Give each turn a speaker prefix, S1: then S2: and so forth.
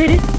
S1: 削る